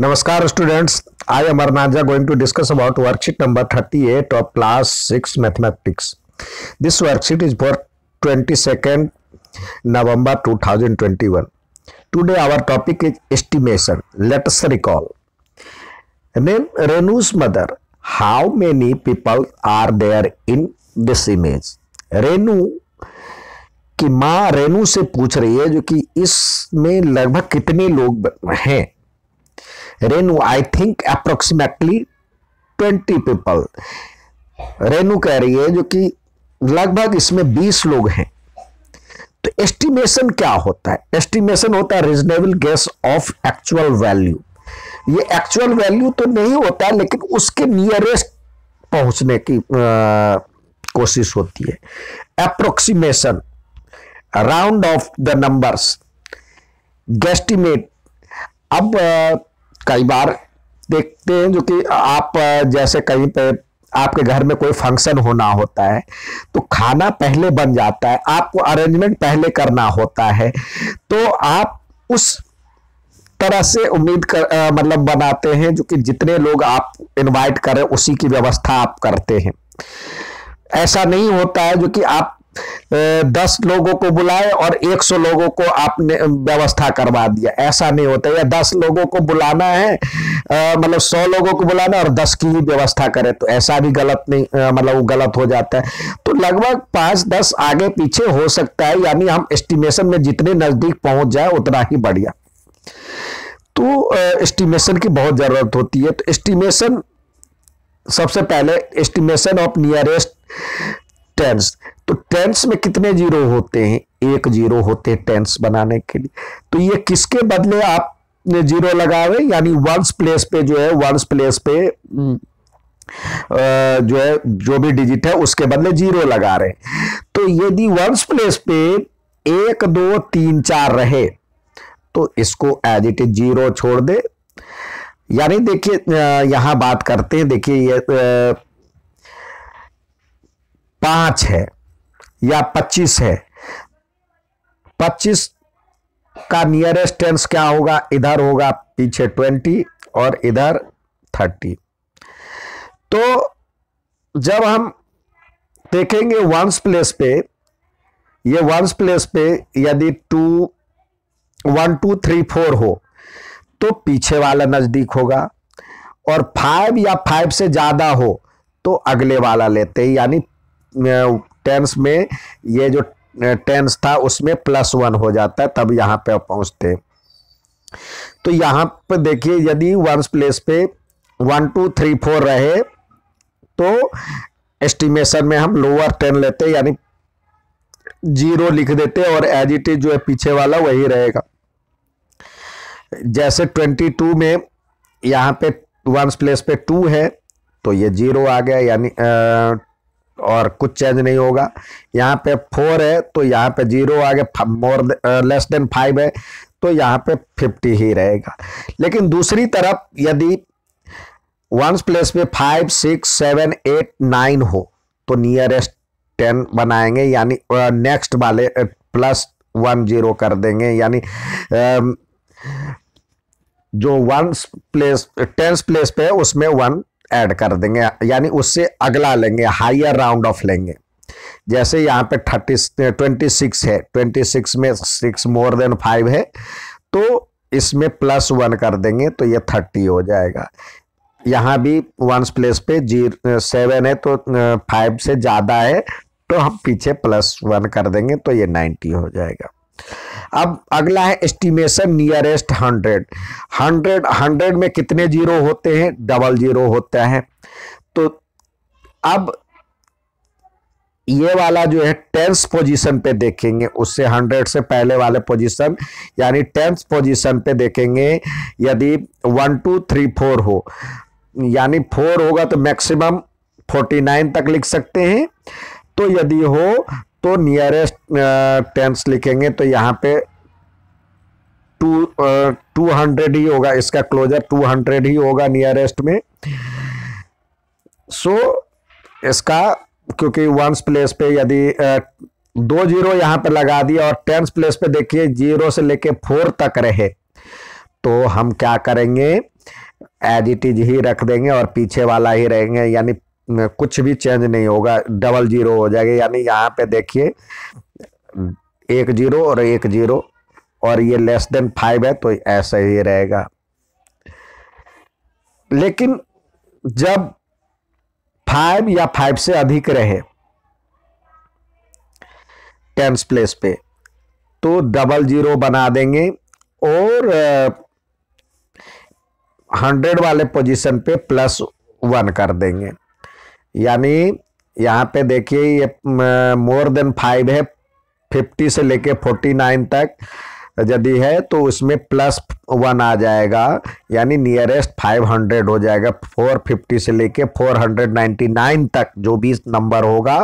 नमस्कार students I am Arnaz going to discuss about worksheet number 38 of class six mathematics this worksheet is for 22nd November 2021 today our topic is estimation let us recall name Renu's mother how many people are there in this image Renu की माँ रेनू से पूछ रही है जो कि इसमें लगभग कितने लोग हैं? Renu I think approximately twenty people Renu कह रही है जो कि लगभग इसमें बीस लोग हैं। तो एस्टिमेशन क्या होता है? एस्टिमेशन होता है reasonable guess of actual value ये एक्चुअल वैल्यू तो नहीं होता है लेकिन उसके नियरेस्ट पहुँचने की आ, कोशिश होती है। Approximation round off the numbers guesstimate अब कई बार देखते हैं जो कि आप जैसे कहीं पे आपके घर में कोई फ़ंक्शन होना होता है तो खाना पहले बन जाता है आपको अरेंजमेंट पहले करना होता है तो आप उस तरह से उम्मीद कर आ, मतलब बनाते हैं जो कि जितने लोग आप इनवाइट करें उसी की व्यवस्था आप करते हैं। ऐसा नहीं होता है जो कि आप दस लोगों को बुलाए और एक सौ लोगों को आपने व्यवस्था करवा दिया। ऐसा नहीं होता। या दस लोगों को बुलाना है मतलब सौ लोगों को बुलाना और दस की ही व्यवस्था करें तो ऐसा भी गलत नहीं मतलब वो गलत हो जाता है। तो लगभग पाँच दस आगे पीछे हो सकता है, यानी हम एस्टिमेशन में जितने नज़दीक पहुँच जाए, उतना ही बढ़िया। तो एस्टिमेशन की बहुत ज़रूरत होती है। तो एस्टिमेशन सबसे पहले एस्टिमेशन ऑफ़ नियरेस्ट टेंस तो टेंस में कितने ज़ीरो होते हैं? एक ज़ीरो होते हैं टेंस बनाने के लिए। तो ये किसके बदले आप ज़ीरो लगावे यानी वंस प्लेस पे जो है वंस प्लेस पे जो है, जो भी डिजिट है, उसके बदले ज़ीरो लगा रहे तो यदि वंस प्लेस पे एक, दो, तीन, चार रहे तो इसको एज इट इज़ ज़ीरो छोड़ दे। यानी देखिए यहाँ बात करते हैं। देखिए, ये पाँच है या पच्चीस है। पच्चीस का नियरेस्ट टेंस क्या होगा? इधर होगा पीछे ट्वेंटी और इधर थर्टी। तो जब हम देखेंगे वंस प्लेस पे, ये वंस प्लेस पे यदि two one two three four हो तो पीछे वाला नज़दीक होगा। और फाइव या फाइव से ज़्यादा हो तो अगले वाला लेते हैं, यानी टेंस में, ये जो टेंस था, उसमें प्लस वन हो जाता है, तब यहाँ पे पहुँचते तो यहाँ पे देखिए, यदि वंस प्लेस पे वन टू थ्री फोर रहे तो एस्टिमेशन में हम लोअर टेन लेते यानी ज़ीरो लिख देते और एज इट इज़ जो है पीछे वाला, वही रहेगा। जैसे ट्वेंटी टू में यहाँ पे वंस प्लेस पे टू है तो ये ज़ीरो आ गया, यानी और कुछ चेंज नहीं होगा। यहाँ पे फोर है तो यहाँ पे ज़ीरो आगे मोर लेस देन फाइव है तो यहाँ पे फिफ्टी ही रहेगा। लेकिन दूसरी तरफ़ यदि वंस प्लेस पे five six seven eight nine हो तो नियरेस्ट टेन बनाएँगे, यानी नेक्स्ट वाले प्लस वन ज़ीरो कर देंगे। यानी जो वन प्लेस टेंस प्लेस पे उसमें वन ऐड कर देंगे, यानी उससे अगला लेंगे हाइयर राउंड ऑफ़ लेंगे। जैसे यहाँ पे थर्टी ट्वेंटी सिक्स है ट्वेंटी सिक्स में सिक्स मोर देन फाइव है तो इसमें प्लस वन कर देंगे तो ये थर्टी हो जाएगा। यहाँ भी वंस प्लेस पे जी सेवन है तो फाइव से ज़्यादा है तो हम पीछे प्लस वन कर देंगे तो ये नाइन्टी हो जाएगा। अब अगला है estimation nearest hundred hundred hundred में कितने ज़ीरो होते हैं? डबल ज़ीरो होता है। तो अब ये वाला जो है टेंस पोजीशन पे देखेंगे। उससे हंड्रेड से पहले वाले पोजीशन यानी टेंस पोजीशन पे देखेंगे, यदि वन टू थ्री फोर हो। यानी फोर होगा तो मैक्सिमम फोर्टी नाइन तक लिख सकते हैं। तो यदि हो तो नियरेस्ट टेंस लिखेंगे तो यहाँ पे टू टू हंड्रेड ही होगा इसका क्लोजर टू हंड्रेड ही होगा नियरेस्ट में। सो so, इसका क्योंकि वंस प्लेस पे यदि दो ज़ीरो यहाँ पे लगा दिया और टेंस प्लेस पे देखिए ज़ीरो से लेके फोर तक रहे। तो हम क्या करेंगे? एज इट इज़ ही रख देंगे और पीछे वाला ही रहेंगे यानी कुछ भी चेंज नहीं होगा, डबल ज़ीरो हो जाएगा। यानी यहाँ पे देखिए, एक ज़ीरो और एक ज़ीरो, और ये लेस देन फाइव है तो ऐसा ही रहेगा। लेकिन जब फाइव या फाइव से अधिक रहे टेंस प्लेस पे तो डबल ज़ीरो बना देंगे, और हंड्रेड वाले पोजीशन पे प्लस वन कर देंगे। यानी यहाँ पे देखिए ये मोर देन फाइव है फिफ्टी से लेके फोर्टी नाइन तक यदि है तो उसमें प्लस वन आ जाएगा, यानी नियरेस्ट फाइव हंड्रेड हो जाएगा फोर फिफ्टी से लेके फोर हंड्रेड नाइन्टी नाइन तक जो भी नंबर होगा,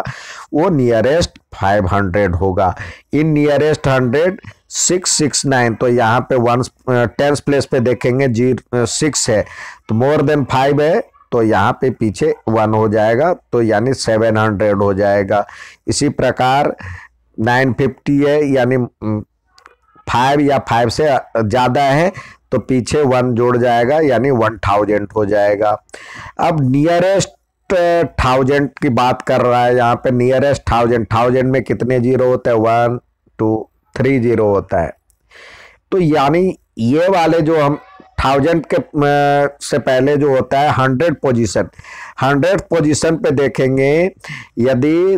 वो नियरेस्ट फाइव हंड्रेड होगा। In nearest hundred six six nine तो यहाँ पे वन टेंस प्लेस पे देखेंगे, जी सिक्स है। तो मोर देन फाइव है तो यहाँ पे पीछे वन हो जाएगा तो यानी सेवन हंड्रेड हो जाएगा। इसी प्रकार नाइन फिफ्टी है, यानी फाइव या फाइव से ज़्यादा है तो पीछे वन जोड़ जाएगा, यानी वन थाउज़ेंड हो जाएगा। अब नियरेस्ट थाउज़ेंड की बात कर रहा है यहाँ पे, नियरेस्ट थाउज़ेंड। थाउज़ेंड में कितने ज़ीरो होते हैं? वन, टू, थ्री ज़ीरो होता है। तो यानी ये वाले जो हम थाउज़ेंड के से पहले जो होता है, हंड्रेड पोजीशन। हंड्रेड पोजीशन पे देखेंगे, यदि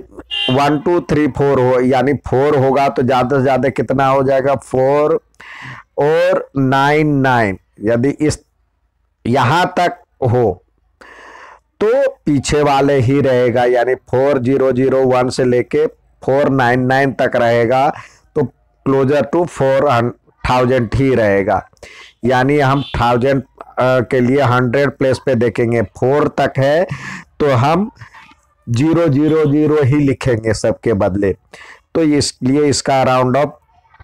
वन, टू, थ्री, फोर हो, यानी फोर होगा तो ज़्यादा से ज़्यादा कितना हो जाएगा? फोर और नाइन नाइन। यदि इस, यहाँ तक हो तो पीछे वाले ही रहेगा, यानी फोर, ज़ीरो ज़ीरो, वन से लेके फोर, नाइन नाइन तक रहेगा तो क्लोजर टू फोर थाउज़ेंड ही रहेगा। यानी हम थाउज़ेंड के लिए हंड्रेड प्लेस पे देखेंगे। फोर तक है तो हम ज़ीरो ज़ीरो ज़ीरो ही लिखेंगे सबके बदले। तो इसलिए इसका राउंड ऑफ़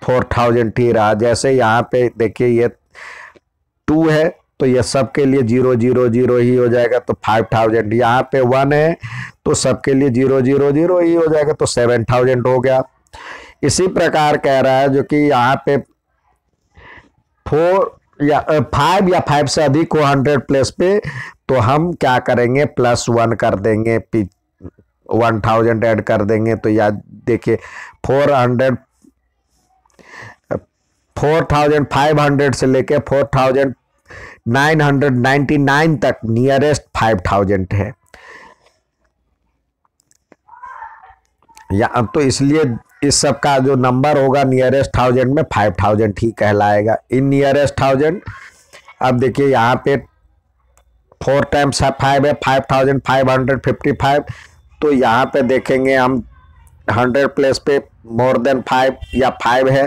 फोर थाउज़ेंड ही रहा। जैसे यहाँ पे देखिए, ये टू है तो ये सबके लिए ज़ीरो ज़ीरो ज़ीरो ही हो जाएगा तो फाइव थाउज़ेंड। यहाँ पे वन है तो सबके लिए ज़ीरो ज़ीरो ज़ीरो ही हो जाएगा तो सेवन थाउज़ेंड हो गया। इसी प्रकार कह रहा है जो कि यहाँ पे फोर या फाइव या फाइव से अधिक हो हंड्रेड प्लेस पे तो हम क्या करेंगे? प्लस वन कर देंगे वन थाउज़ेंड ऐड कर देंगे। तो या, देखिए four hundred four thousand five hundred से लेके four thousand nine hundred ninety nine तक नियरेस्ट फाइव थाउज़ेंड है। या तो इसलिए इस सब का जो नंबर होगा नियरेस्ट थाउज़ेंड में फाइव थाउज़ेंड ही कहलाएगा। इन नियरेस्ट थाउज़ेंड अब देखिए यहाँ पे फोर टाइम्स है फाइव है five thousand five hundred fifty five तो यहाँ पे देखेंगे हम हंड्रेड प्लेस पे मोर देन फाइव या फाइव है।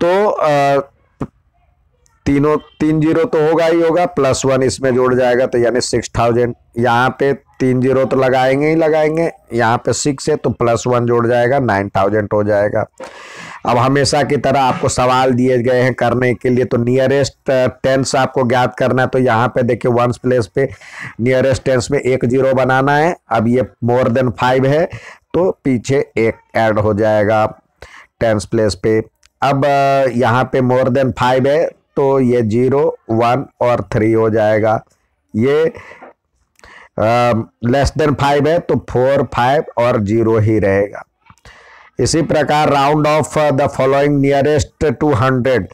तो आ, तीनों, तीन ज़ीरो तो होगा ही होगा प्लस वन इसमें जोड़ जाएगा तो यानी सिक्स थाउज़ेंड यहाँ पे तीन ज़ीरो तो लगाएँगे ही लगाएँगे, यहाँ पे सिक्स है तो प्लस वन जोड़ जाएगा नाइन थाउज़ेंड हो जाएगा। अब हमेशा की तरह आपको सवाल दिए गए हैं करने के लिए तो नियरेस्ट टेंस आपको ज्ञात करना है तो यहाँ पे देखिए वंस प्लेस पे नियरेस्ट टेंस में एक ज़ीरो बनाना है। अब ये मोर देन फाइव है तो पीछे एक ऐड हो जाएगा टेंस प्लेस पे। अब यहाँ पे मोर देन फाइव है तो ये ज़ीरो, वन और थ्री हो जाएगा। ये लेस देन फाइव है तो फोर फाइव और ज़ीरो ही रहेगा। इसी प्रकार round off the following nearest to hundred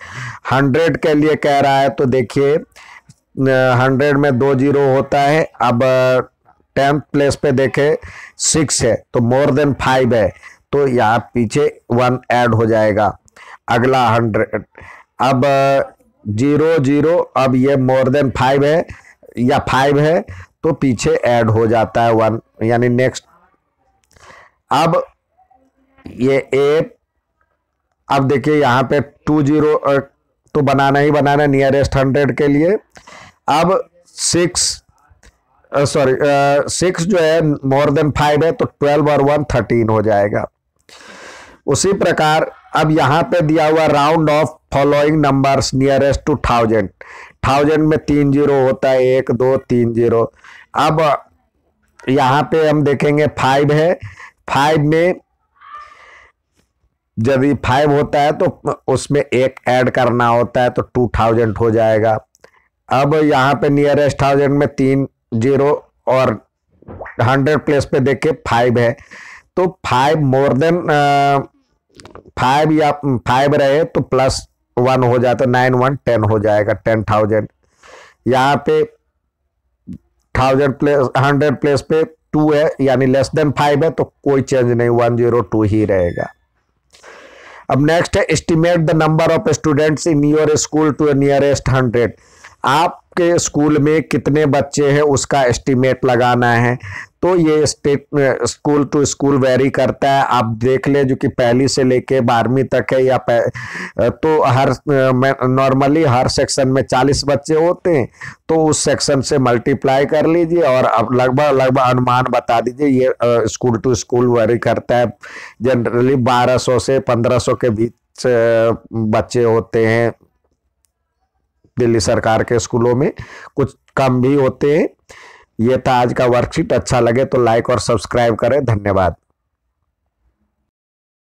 hundred के लिए कह रहा है तो देखिए हंड्रेड में दो ज़ीरो होता है। अब टेंथ प्लेस पे देखे सिक्स है तो मोर देन फाइव है तो यहाँ पीछे वन ऐड हो जाएगा। अगला हंड्रेड अब ज़ीरो ज़ीरो, अब ये मोर देन फाइव है, या फाइव है तो पीछे ऐड हो जाता है वन यानी नेक्स्ट अब ये एट अब देखिए यहाँ पे टू ज़ीरो तो बनाना ही बनाना नियरेस्ट हंड्रेड के लिए। अब सिक्स सॉरी सिक्स जो है मोर देन फाइव है तो ट्वेल्व और वन थर्टीन हो जाएगा। उसी प्रकार, अब यहाँ पे दिया हुआ round off following numbers nearest to thousand thousand में तीन ज़ीरो होता है, एक, दो, तीन ज़ीरो अब यहाँ पे हम देखेंगे फाइव है। फाइव में यदि फाइव होता है तो उसमें एक ऐड करना होता है तो टू थाउज़ेंड हो जाएगा। अब यहाँ पे नियरेस्ट थाउज़ेंड में तीन ज़ीरो और हंड्रेड प्लेस पे देखे फाइव है। तो फाइव मोर देन फाइव या फाइव रहे तो प्लस वन हो जाता नाइन वन टेन हो जाएगा, टेन थाउज़ेंड। यहाँ पे थाउज़ेंड प्लेस, हंड्रेड प्लेस पे टू है, यानी लेस देन फाइव है तो कोई चेंज नहीं, वन ज़ीरो टू ही रहेगा। अब नेक्स्ट है estimate the number of students in your school to nearest hundred आपके स्कूल में कितने बच्चे हैं उसका एस्टिमेट लगाना है। तो ये state school to school vary करता है। आप देख ले जो कि पहली से लेके बारहवीं तक है या तो हर नॉर्मली हर सेक्शन में चालीस बच्चे होते हैं। तो उस सेक्शन से मल्टीप्लाई कर लीजिए और अब लगभग लगभग अनुमान बता दीजिए ये स्कूल टू स्कूल वेरी करता है। जनरली 1200 से 1500 के बीच बच्चे होते हैं। दिल्ली सरकार के स्कूलों में कुछ कम भी होते हैं। ये था आज का वर्कशीट अच्छा लगे तो लाइक और सब्सक्राइब करें। धन्यवाद।